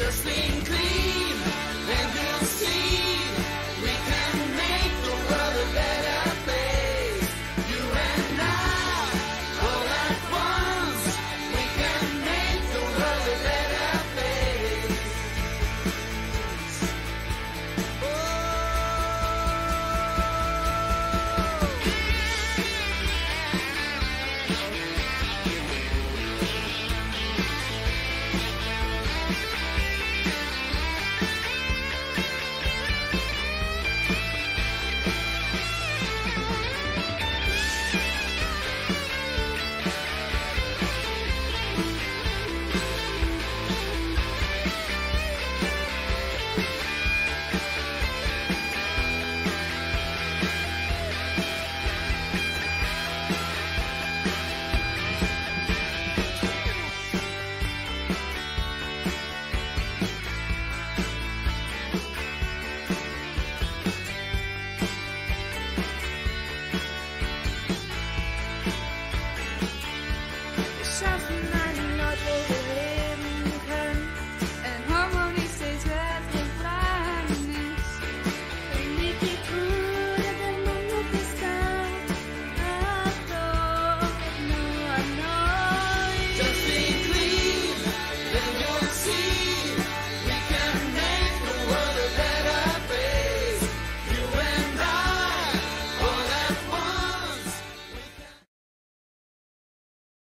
Just been clean,